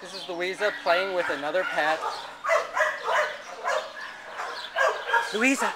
This is Louisa playing with another pet. Louisa,